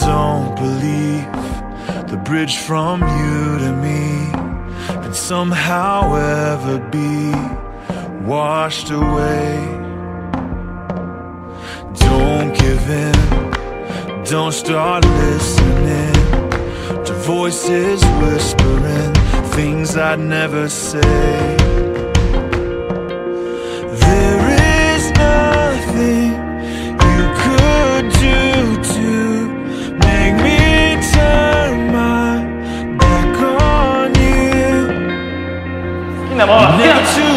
Don't believe the bridge from you to me can somehow ever be washed away. Don't give in, don't start listening to voices whispering things I'd never say. mi amor.